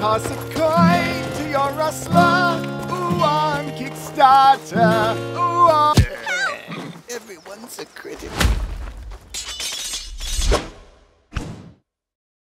Toss a coin to your wrestler. Ooh, on Kickstarter. Ooh, on. Everyone's a critic.